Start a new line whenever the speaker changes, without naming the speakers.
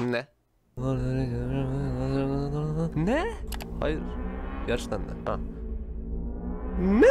Ne? Ne? Hayır. Gerçekten de. Ha. Ne?